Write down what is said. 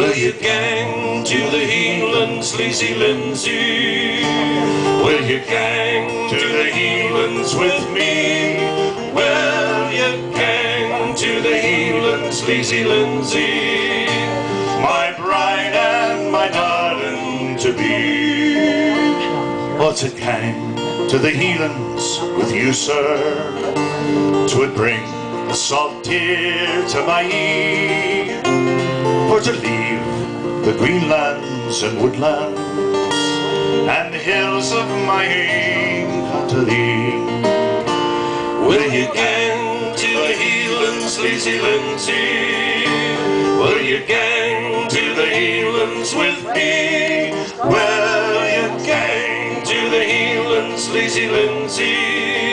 Will you gang to the Heelands, Leezie Lindsay? Will you gang to the Heelands with me? Will you gang to the Heelands, Leezie Lindsay? My bride and my darling to be. What's it came to the Heelands with you, sir? Twould bring a soft tear to my ear, for to leave the greenlands and woodlands and hills of my country. Will you gang to the Heelands, Leezie Lindsay? Will you gang to the Heelands with me? Will you gang to the Heelands, Leezie Lindsay?